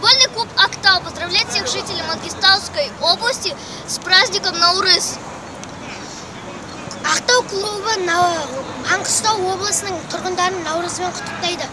Футбольный клуб «Актау» поздравляет всех жителей Мангистауской области с праздником Наурыз. ақтау клубы маңғыстау облысының тұрғындарын наурызбен құттықтайды